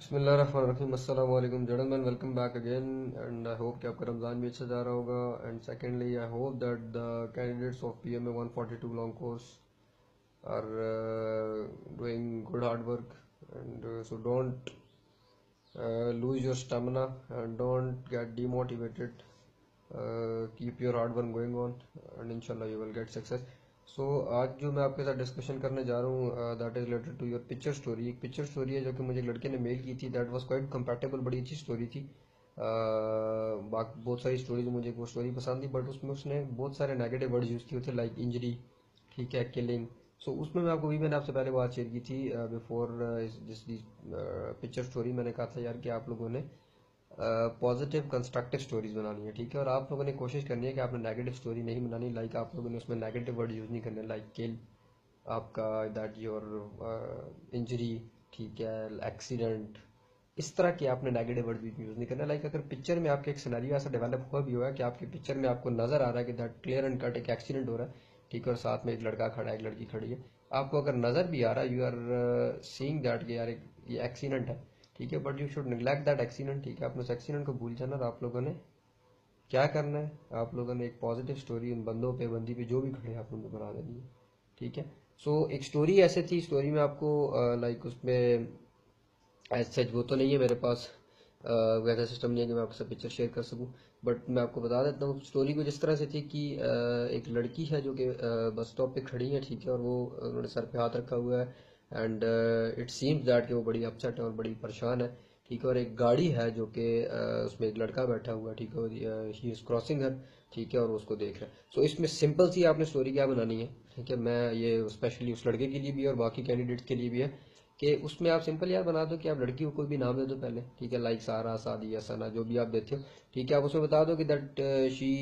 بسم اللہ الرحمن الرحیم، السلام علیکم gentlemen welcome back again and I hope کہ آپ کا رمضان بھی اچھا جا رہا ہوگا and secondly I hope that the candidates of P M A one forty two long course are doing good hard work and so don't lose your stamina and don't get demotivated keep your hard work going on and ان شاء اللہ you will get success so آج جو میں آپ کے ساتھ discussion کرنے جا رہا ہوں that is related to your picture story ایک پکچر اسٹوری ہے جو کہ مجھے لڑکے نے میل کی تھی. دیٹ واز کوائٹ کمپیٹیبل بڑی اچھی اسٹوری تھی. بہت ساری اسٹوریز مجھے وہ اسٹوری پسند تھی بٹ اس میں اس نے بہت سارے نیگیٹو ورڈ یوز کیے تھے لائک انجری ٹھیک ہے کلنگ سو اس میں میں آپ کو بھی میں نے آپ سے پہلے بات شیئر کی تھی بفور جس پکچر اسٹوری میں نے کہا تھا یار کہ آپ لوگوں نے پازیٹیو کنسٹرکٹیو اسٹوریز بنانی ہے ٹھیک ہے؟ اور آپ لوگوں نے کوشش کرنی ہے کہ آپ نے نیگیٹو اسٹوری نہیں بنانی لائک آپ لوگوں نے اس میں نیگیٹو ورڈ یوز نہیں کرنے لائک کل آپ کا دیٹ یور انجری ٹھیک ہے ایکسیڈنٹ اس طرح کے آپ نے نیگیٹو ورڈ یوز نہیں کرنا لائک اگر پکچر میں آپ کے ایک سیناریو ایسا ڈیولپ ہوا بھی ہوا ہے کہ آپ کے پکچر میں آپ کو نظر آ رہا ہے کہ دیٹ کلیئر اینڈ کٹ ایک ایکسیڈنٹ ہو رہا ہے، ٹھیک ہے، اور ساتھ میں ایک لڑکا کھڑا ہے، ایک لڑکی کھڑی ہے، آپ کو اگر نظر بھی آ رہا ہے یو آر سینگ دیٹ کہ یار یہ ایکسیڈنٹ ہے ٹھیک ہے but you should neglect that accident ٹھیک ہے؟ آپ نے اس ایکسیڈنٹ کو بھول جانا اور آپ لوگوں نے کیا کرنا ہے؟ آپ لوگوں نے ایک پازیٹیو اسٹوری ان بندوں پہ، بندی پہ جو بھی کھڑے آپ لوگوں نے بنا دینی ہے ٹھیک ہے؟ سو ایک اسٹوری ایسے تھی اسٹوری میں آپ کو لائک اس میں ایز سچ وہ تو نہیں ہے میرے پاس ویسا سسٹم نہیں ہے کہ میں آپ سے پکچر شیئر کر سکوں بٹ میں آپ کو بتا دیتا ہوں اسٹوری کو جس طرح سے تھی کہ ایک لڑکی ہے جو کہ بس اسٹاپ پہ کھڑی ہے، ٹھیک ہے؟ اور وہ انہوں نے سر پہ ہاتھ رکھا ہوا ہے۔ اینڈ اٹ سیمز دیٹ کہ وہ بڑی اپسٹ ہے اور بڑی پریشان ہے. ٹھیک ہے، اور ایک گاڑی ہے جو کہ uh, اس میں ایک لڑکا بیٹھا ہوا ہے، ٹھیک ہے ہی از کراسنگ ہے ٹھیک ہے، اور اس کو دیکھ رہا ہے. سو اس میں سمپل سی آپ نے اسٹوری کیا بنانی ہے، ٹھیک ہے، میں یہ اسپیشلی اس لڑکے کے لیے بھی اور باقی کینڈیڈیٹس کے لیے بھی ہے کہ اس میں آپ سمپل یار بنا دو کہ آپ لڑکی کو کوئی بھی نام دے دو پہلے، ٹھیک ہے لائک سارا سادی سنا جو بھی آپ دیتے ہو. ٹھیک ہے، آپ اس میں بتا دو کہ that she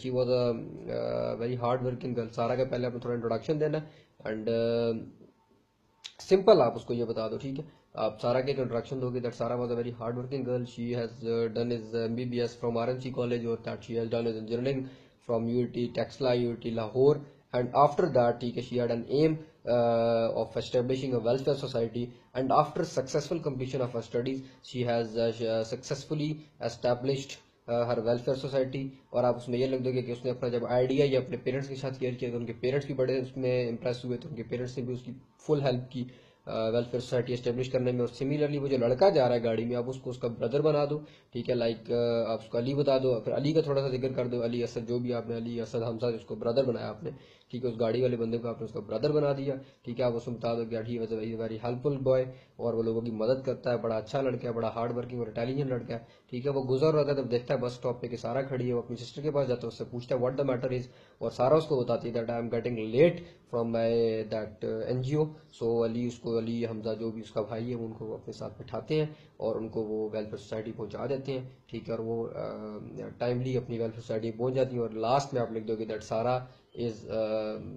she was a very hard working girl Sara کا پہلے آپ نے تھوڑا انٹروڈکشن دینا اینڈ سمپل آپ اس کو یہ بتا دو، ٹھیک ہے؟ آپ سارا کے انٹروڈکشن دو گے that Sara was a very hard working girl she has done as M B B S from R N C college اور that she has done as engineering from U T Taxila U T Lahore and after that ٹھیک ہے she had an aim of establishing a welfare society and after successful completion of studies she has successfully established her welfare society اور آپ اس میں یہ لگ دو گے کہ اس نے اپنا جب آئیڈیا یا اپنے پیرنٹس کے ساتھ کیئر کیا تو ان کے پیرنٹس بھی بڑے اس میں امپریس ہوئے، تو ان کے پیرنٹس نے بھی اس کی فل ہیلپ کی۔ ویلفیئر سوسائٹی اسٹیبلش کرنے میں اور سملرلی وہ جو لڑکا جا رہا ہے گاڑی میں آپ اس کو اس کا بردر بنا دو، ٹھیک ہے؟ لائک آپ اس کو علی بتا دو، پھر علی کا تھوڑا سا ذکر کر دو، علی اسد جو بھی آپ نے، علی اسد حمزہ اس کو بردر بنایا آپ نے، ٹھیک ہے؟ اس گاڑی والے بندے کو آپ نے اس کو بردر بنا دیا، ٹھیک ہے؟ آپ اس کو بتا دو کہ he was a very helpful boy اور وہ لوگوں کی مدد کرتا ہے، بڑا اچھا لڑکا ہے، بڑا ہارڈ ورکنگ اور انٹیلیجنٹ لڑکا ہے، ٹھیک ہے؟ وہ گزر رہتا ہے تب دیکھتا ہے بس اسٹاپ پہ کہ سارا کھڑی ہے، وہ اپنی سسٹر کے پاس جاتا ہے، اس سے پوچھتا ہے واٹ دا میٹر از اور سارا اس کو بتاتی ہے that I am getting late from my that N G O so Ali اس کو علی، حمزہ جو بھی اس کا بھائی ہے، وہ ان کو اپنے ساتھ بٹھاتے ہیں اور ان کو وہ ویلفیئر سوسائٹی پہنچا دیتے ہیں، ٹھیک ہے؟ اور وہ ٹائملی اپنی ویلفیئر سوسائٹی پہنچ جاتی ہیں اور لاسٹ میں آپ لکھ دو گے دیٹ سارا از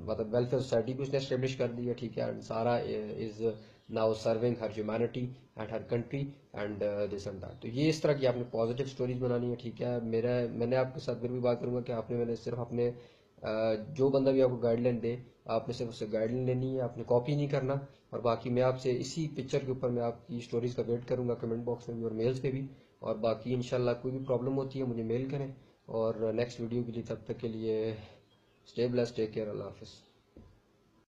مطلب ویلفیئر سوسائٹی بھی اس نے اسٹیبلش کر دی ہے؟ ٹھیک ہے Sara is now serving her humanity and her country and this and that تو یہ اس طرح کی آپ نے پازیٹیو اسٹوریز بنانی ہے ٹھیک ہے؟ میرا، میں نے آپ کے ساتھ پھر بھی بات کروں گا کہ آپ نے میں نے صرف اپنے جو بندہ بھی آپ کو گائیڈ لائن دے، آپ نے صرف اس سے گائیڈ لائن لینی ہے، آپ نے کاپی نہیں کرنا، اور باقی میں آپ سے اسی پکچر کے اوپر میں آپ کی اسٹوریز کا ویٹ کروں گا کمنٹ باکس میں بھی اور میلز پہ بھی، اور باقی انشاءاللہ کوئی بھی پرابلم ہوتی ہے مجھے میل کریں، اور نیکسٹ ویڈیو کے لیے تب تک کے لیے اسٹے بلیس ٹیک کیئر اللہ حافظ۔